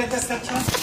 let us touch